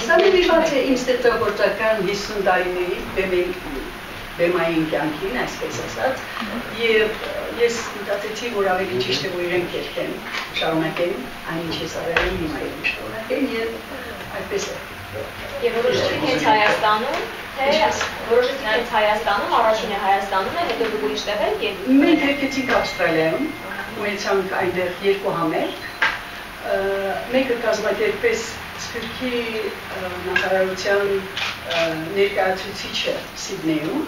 նրան 50 տարիների բեմային կյանքին, այսպես ասած, եւ ես մտածեցի, որ ավելի ճիշտ է, որ իրենք երկեն, շարունակեն, այն ինչ ես արել հիմա իրենք շարունակեն եւ այդպես է։ Եվ որոշեցիք հենց Հայաստանում, թե որոշեցիք հենց Հայաստանում, առաջինը Հայաստանում է, հետո դուք ուրիշ տեղ եք եւ Մենք եկեցինք Ավստրալիայում, ունեցանք այնտեղ երկու համերգ, մեկը կազմակերպես Սփյուռքի նախարարության ներկայացուցիչը Սիդնեյում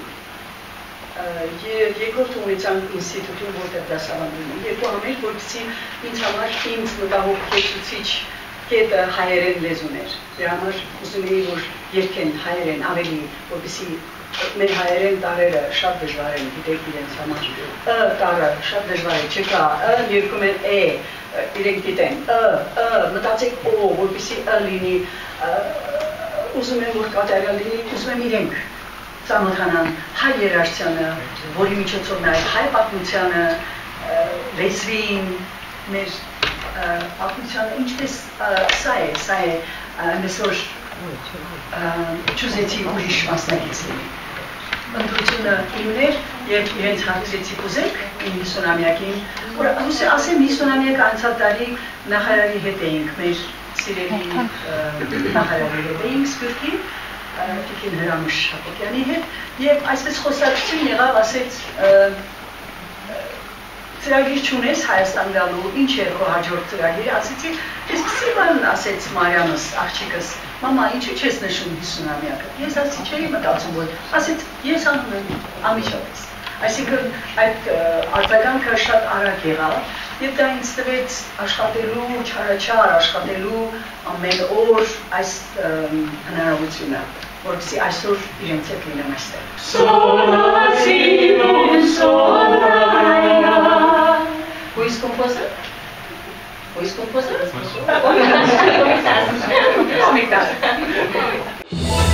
եւ երկրորդ ունեցանք ինստիտուտում որտեղ դասավանդում եմ երկու համեր որպեսզի ինձ համար ինձ մտահոգ քեցուցիչ կետը հայերեն լեզուն էր դրա համար ուզում էի որ երկեն հայերեն ավելի որպեսզի մեր հայերեն տարերը շատ դժվար են գիտեք իրենց համար ը տարը շատ դժվար է չկա ը երկում են է իրենք գիտեն ը ը մտածեք օ որպեսզի ը լինի ուզում եմ որ կատարյալ լինի ուզում եմ իրենք ծանոթանան հայ երաժշտությանը, որի միջոցով նաև հայ պատմությանը, լեզվին, մեր պատմությանը, ինչպես սա է, սա է այսօր ճուզեցի ուրիշ մասնակից լինի։ Ընտրությունը իմներ եւ իրենց հարցրեցի կուզեք իմ 50-ամյակին, որ ասեմ, ասեմ 50-ամյակ անցած տարի նախարարի հետ էինք, մեր սիրելի նախարարի հետ էինք Սփյուռքի Տիկին Հրամուշ Հակոբյանի հետ եւ այսպես խոսակցություն եղավ, ասեց ծրագիր չունես Հայաստան գալու, ինչ է քո հաջորդ ծրագիրը, ասեցի, ես սկսեմ ասեց Մարիամս, աղջիկս, մամա, ինչու չես նշում 50-ամյակը։ Ես ասեցի, չէի մտածում, որ ասեց, ես անում եմ ամիջապես։ Այսինքն այդ արձագանքը շատ արագ եղավ եւ դա ինձ տվեց աշխատելու, չարաչար աշխատելու ամեն օր այս հնարավորությունը որպեսզի այսօր իրենց հետ լինեմ այստեղ։ Սորացինում Depois compositores. Comentaram. Comentaram.